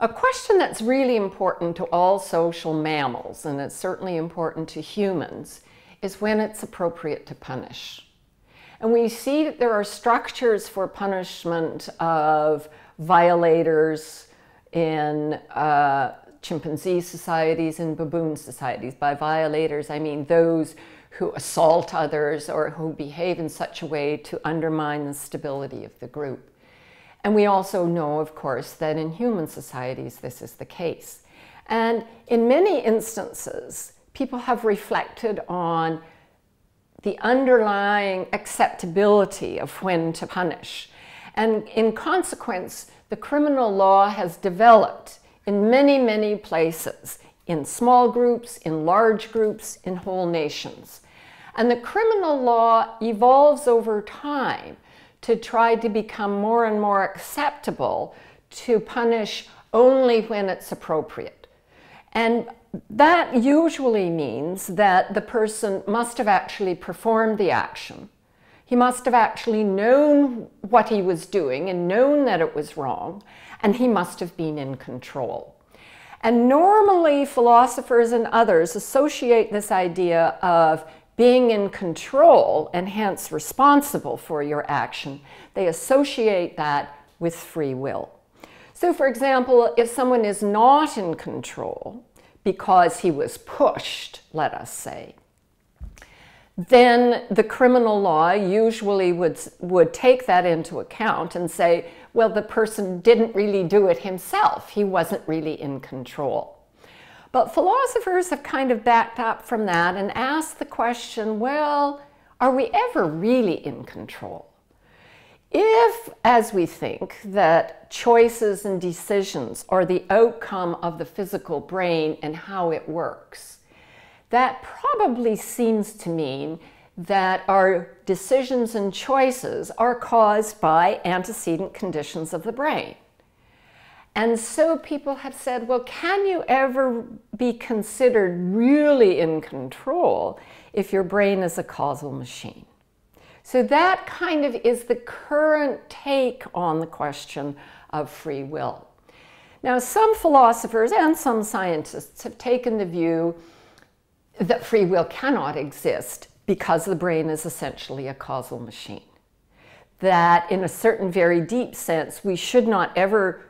A question that's really important to all social mammals, and it's certainly important to humans, is when it's appropriate to punish. And we see that there are structures for punishment of violators in uh, chimpanzee societies and baboon societies. By violators, I mean those who assault others or who behave in such a way to undermine the stability of the group. And we also know, of course, that in human societies this is the case. And in many instances, people have reflected on the underlying acceptability of when to punish. And in consequence, the criminal law has developed in many, many places, in small groups, in large groups, in whole nations. And the criminal law evolves over time to try to become more and more acceptable to punish only when it's appropriate. And that usually means that the person must have actually performed the action. He must have actually known what he was doing and known that it was wrong, and he must have been in control. And normally, philosophers and others associate this idea of being in control and hence responsible for your action, they associate that with free will. So, for example, if someone is not in control because he was pushed, let us say, then the criminal law usually would, would take that into account and say, well, the person didn't really do it himself. He wasn't really in control. But philosophers have kind of backed up from that and asked the question, well, are we ever really in control? If, as we think, that choices and decisions are the outcome of the physical brain and how it works, that probably seems to mean that our decisions and choices are caused by antecedent conditions of the brain. And so people have said, well, can you ever be considered really in control if your brain is a causal machine? So that kind of is the current take on the question of free will. Now, some philosophers and some scientists have taken the view that free will cannot exist because the brain is essentially a causal machine. That in a certain very deep sense, we should not ever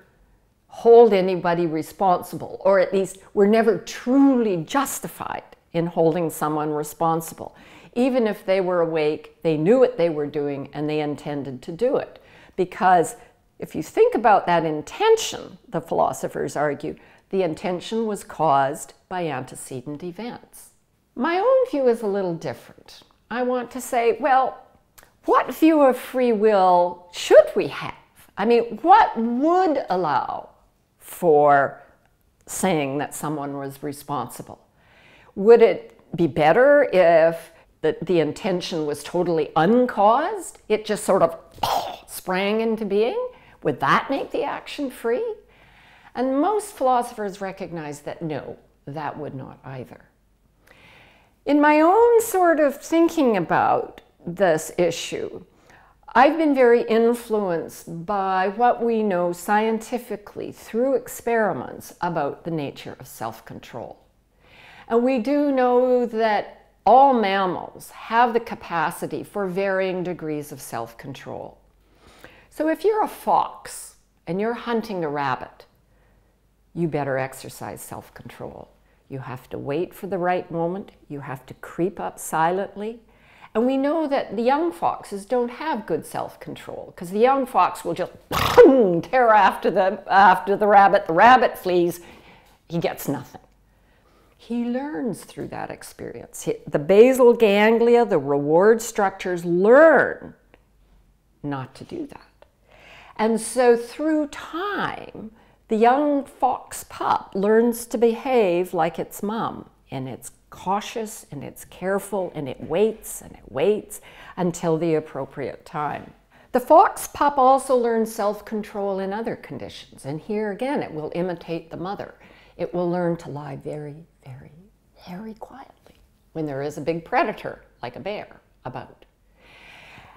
hold anybody responsible, or at least we're never truly justified in holding someone responsible. Even if they were awake, they knew what they were doing and they intended to do it. Because if you think about that intention, the philosophers argue, the intention was caused by antecedent events. My own view is a little different. I want to say, well, what view of free will should we have? I mean, what would allow for saying that someone was responsible. Would it be better if the, the intention was totally uncaused? It just sort of sprang into being? Would that make the action free? And most philosophers recognize that no, that would not either. In my own sort of thinking about this issue, I've been very influenced by what we know scientifically through experiments about the nature of self-control. And we do know that all mammals have the capacity for varying degrees of self-control. So if you're a fox and you're hunting a rabbit, you better exercise self-control. You have to wait for the right moment. You have to creep up silently. And we know that the young foxes don't have good self-control because the young fox will just boom, tear after the, after the rabbit. The rabbit flees, he gets nothing. He learns through that experience. The basal ganglia, the reward structures learn not to do that. And so through time, the young fox pup learns to behave like its mom and it's cautious and it's careful and it waits and it waits until the appropriate time. The fox pup also learns self-control in other conditions. And here again, it will imitate the mother. It will learn to lie very, very, very quietly when there is a big predator, like a bear, about.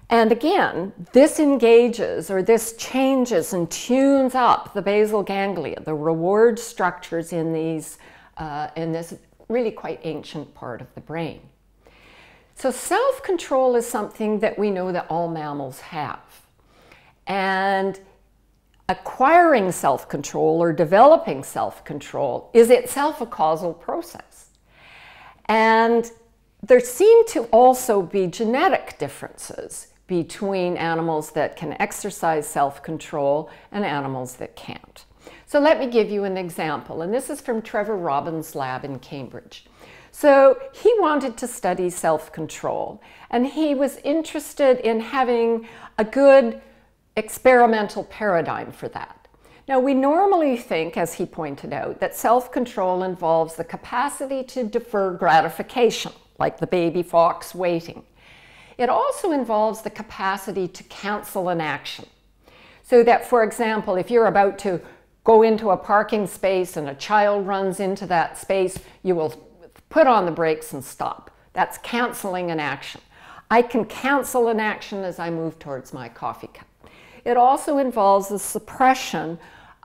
And again, this engages or this changes and tunes up the basal ganglia, the reward structures in, these, uh, in this really quite ancient part of the brain. So self-control is something that we know that all mammals have. And acquiring self-control or developing self-control is itself a causal process. And there seem to also be genetic differences between animals that can exercise self-control and animals that can't. So let me give you an example, and this is from Trevor Robbins' lab in Cambridge. So he wanted to study self-control, and he was interested in having a good experimental paradigm for that. Now, we normally think, as he pointed out, that self-control involves the capacity to defer gratification, like the baby fox waiting. It also involves the capacity to cancel an action. So that, for example, if you're about to go into a parking space and a child runs into that space, you will put on the brakes and stop. That's canceling an action. I can cancel an action as I move towards my coffee cup. It also involves the suppression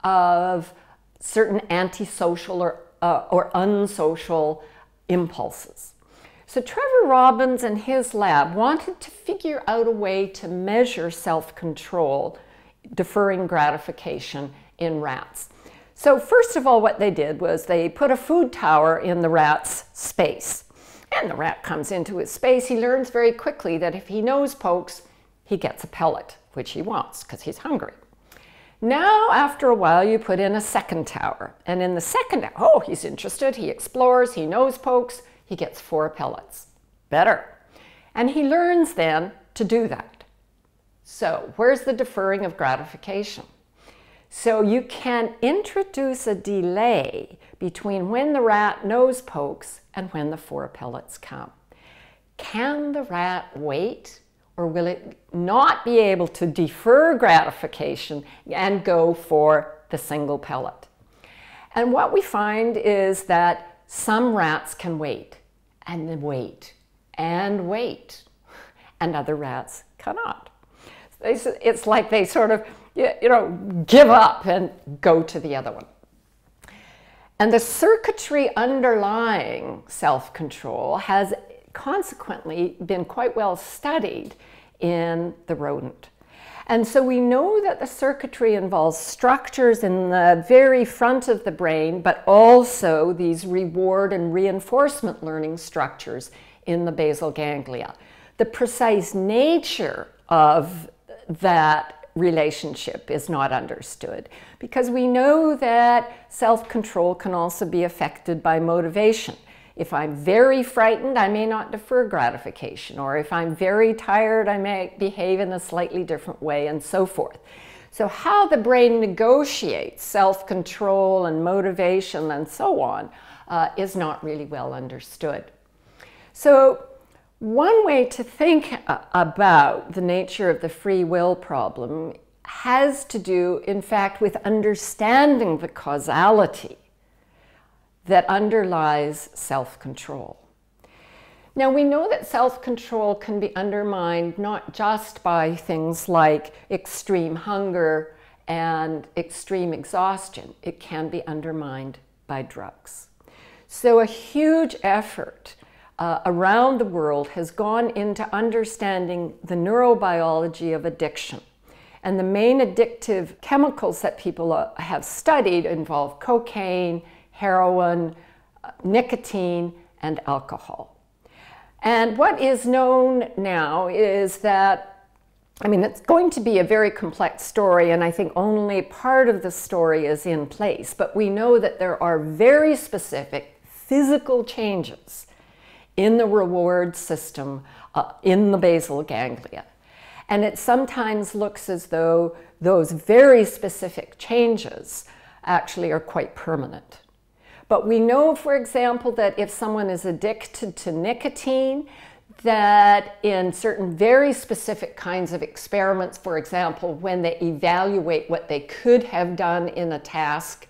of certain antisocial or, uh, or unsocial impulses. So Trevor Robbins and his lab wanted to figure out a way to measure self-control, deferring gratification in rats. So first of all, what they did was they put a food tower in the rat's space. And the rat comes into his space. He learns very quickly that if he nose pokes, he gets a pellet, which he wants because he's hungry. Now, after a while, you put in a second tower. And in the second, oh, he's interested, he explores, he nose pokes, he gets four pellets. Better. And he learns then to do that. So where's the deferring of gratification? So you can introduce a delay between when the rat nose pokes and when the four pellets come. Can the rat wait or will it not be able to defer gratification and go for the single pellet? And what we find is that some rats can wait and wait and wait, and other rats cannot. It's like they sort of, you know, give up and go to the other one. And the circuitry underlying self-control has consequently been quite well studied in the rodent. And so we know that the circuitry involves structures in the very front of the brain, but also these reward and reinforcement learning structures in the basal ganglia. The precise nature of that relationship is not understood because we know that self-control can also be affected by motivation. If I'm very frightened, I may not defer gratification. Or if I'm very tired, I may behave in a slightly different way and so forth. So how the brain negotiates self-control and motivation and so on uh, is not really well understood. So one way to think about the nature of the free will problem has to do, in fact, with understanding the causality that underlies self-control. Now we know that self-control can be undermined not just by things like extreme hunger and extreme exhaustion, it can be undermined by drugs. So a huge effort uh, around the world has gone into understanding the neurobiology of addiction. And the main addictive chemicals that people uh, have studied involve cocaine, heroin, nicotine, and alcohol. And what is known now is that, I mean, it's going to be a very complex story, and I think only part of the story is in place, but we know that there are very specific physical changes in the reward system uh, in the basal ganglia. And it sometimes looks as though those very specific changes actually are quite permanent. But we know, for example, that if someone is addicted to nicotine, that in certain very specific kinds of experiments, for example, when they evaluate what they could have done in a task,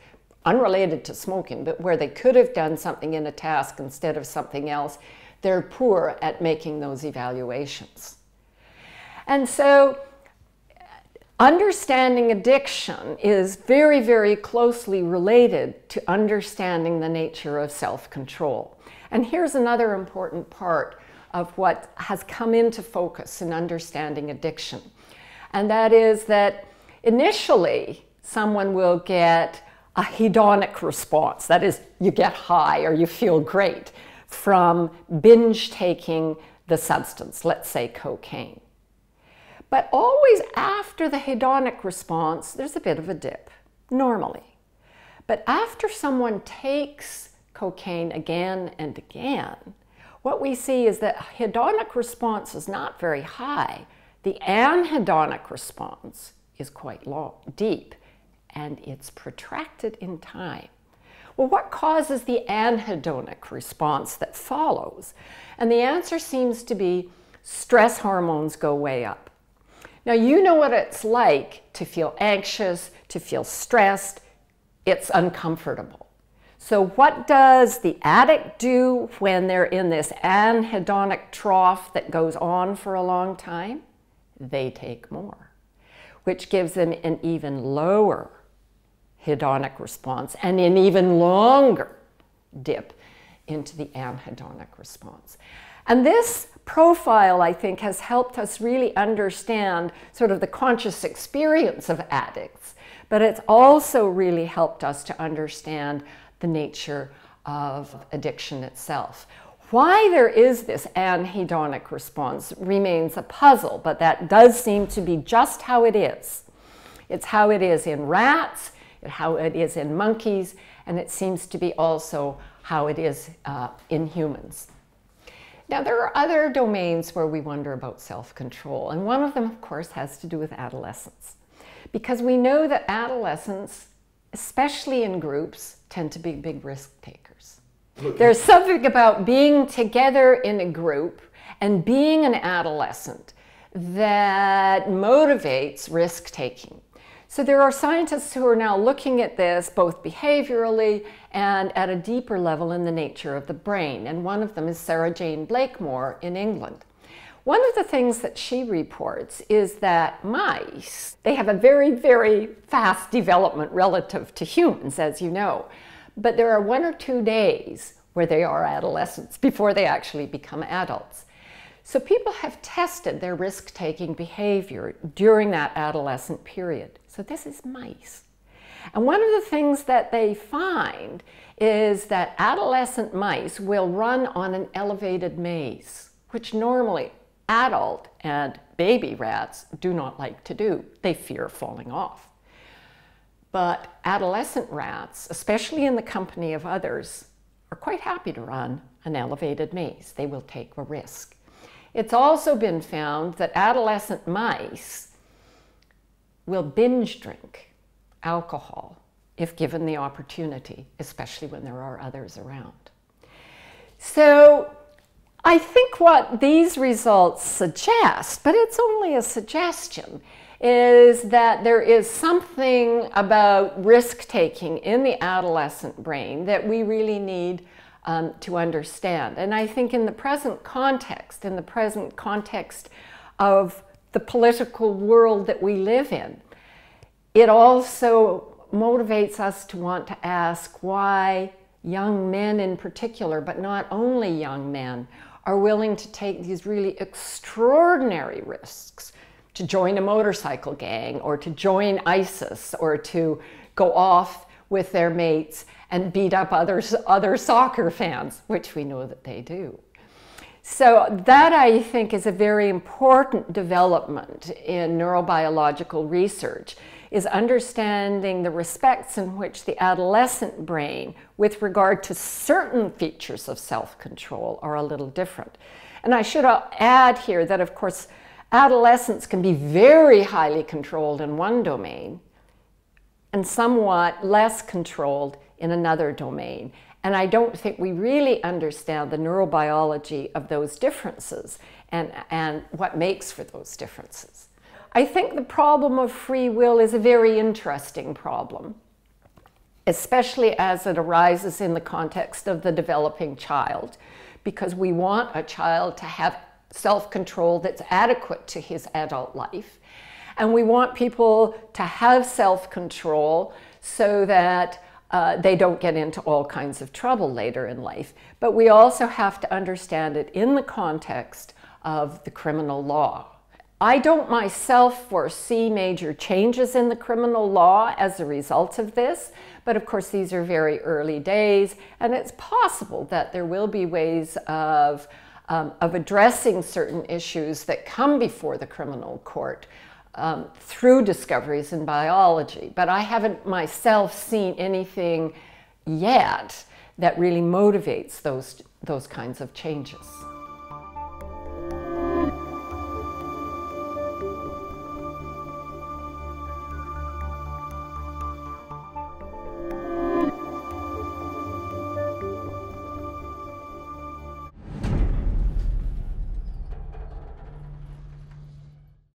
unrelated to smoking, but where they could have done something in a task instead of something else, they're poor at making those evaluations. And so understanding addiction is very, very closely related to understanding the nature of self-control. And here's another important part of what has come into focus in understanding addiction. And that is that initially someone will get a hedonic response. That is, you get high or you feel great from binge taking the substance, let's say cocaine. But always after the hedonic response, there's a bit of a dip, normally. But after someone takes cocaine again and again, what we see is that hedonic response is not very high. The anhedonic response is quite long, deep, and it's protracted in time. Well, what causes the anhedonic response that follows? And the answer seems to be stress hormones go way up. Now, you know what it's like to feel anxious, to feel stressed. It's uncomfortable. So, what does the addict do when they're in this anhedonic trough that goes on for a long time? They take more, which gives them an even lower hedonic response and an even longer dip into the anhedonic response. And this profile, I think, has helped us really understand sort of the conscious experience of addicts, but it's also really helped us to understand the nature of addiction itself. Why there is this anhedonic response remains a puzzle, but that does seem to be just how it is. It's how it is in rats, how it is in monkeys, and it seems to be also how it is uh, in humans. Now, there are other domains where we wonder about self-control, and one of them, of course, has to do with adolescence. Because we know that adolescents, especially in groups, tend to be big risk takers. There's something about being together in a group and being an adolescent that motivates risk taking. So there are scientists who are now looking at this both behaviorally and at a deeper level in the nature of the brain. And one of them is Sarah-Jayne Blakemore in England. One of the things that she reports is that mice, they have a very, very fast development relative to humans, as you know. But there are one or two days where they are adolescents before they actually become adults. So people have tested their risk-taking behavior during that adolescent period. So this is mice. And one of the things that they find is that adolescent mice will run on an elevated maze, which normally adult and baby rats do not like to do. They fear falling off. But adolescent rats, especially in the company of others, are quite happy to run an elevated maze. They will take a risk. It's also been found that adolescent mice will binge drink alcohol if given the opportunity, especially when there are others around. So I think what these results suggest, but it's only a suggestion, is that there is something about risk taking in the adolescent brain that we really need um, to understand. And I think in the present context, in the present context of the political world that we live in, it also motivates us to want to ask why young men in particular, but not only young men, are willing to take these really extraordinary risks to join a motorcycle gang or to join ISIS or to go off with their mates and beat up others, other soccer fans, which we know that they do. So that I think is a very important development in neurobiological research is understanding the respects in which the adolescent brain with regard to certain features of self-control are a little different. And I should uh, add here that of course adolescents can be very highly controlled in one domain and somewhat less controlled in another domain. And I don't think we really understand the neurobiology of those differences and, and what makes for those differences. I think the problem of free will is a very interesting problem, especially as it arises in the context of the developing child, because we want a child to have self control that's adequate to his adult life. And we want people to have self control so that uh, they don't get into all kinds of trouble later in life. But we also have to understand it in the context of the criminal law. I don't myself foresee major changes in the criminal law as a result of this, but of course these are very early days, and it's possible that there will be ways of, um, of addressing certain issues that come before the criminal court um, through discoveries in biology. But I haven't myself seen anything yet that really motivates those, those kinds of changes.